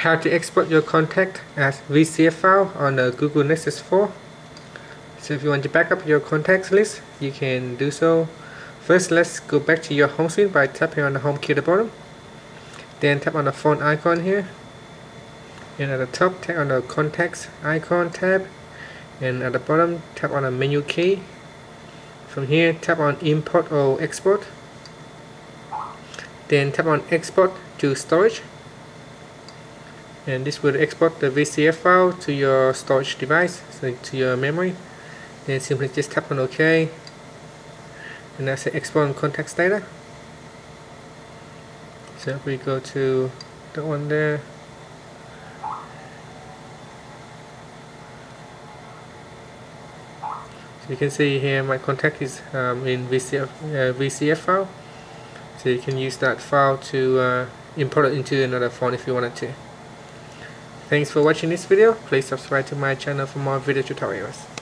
how to export your contact as VCF file on the Google Nexus 4 so if you want to back up your contacts list you can do so. First let's go back to your home screen by tapping on the home key at the bottom. Then tap on the phone icon here. And at the top tap on the contacts icon tab. And at the bottom tap on the menu key. From here tap on import or export. Then tap on export to storage and this will export the VCF file to your storage device so to your memory. Then simply just tap on OK. And that's the export contacts data. So if we go to the one there. So you can see here my contact is um, in VCF, uh, VCF file. So you can use that file to uh, import it into another phone if you wanted to Thanks for watching this video. Please subscribe to my channel for more video tutorials.